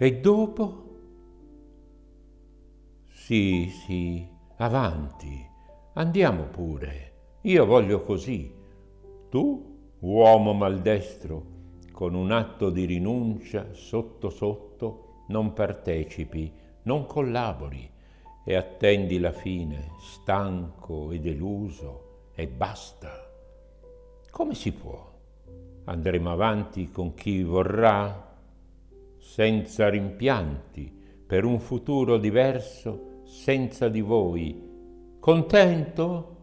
E dopo? Sì, sì, avanti, andiamo pure. Io voglio così. Tu, uomo maldestro, con un atto di rinuncia sotto sotto, non partecipi, non collabori e attendi la fine, stanco e deluso, e basta. Come si può? Andremo avanti con chi vorrà, senza rimpianti, per un futuro diverso, senza di voi. Contento?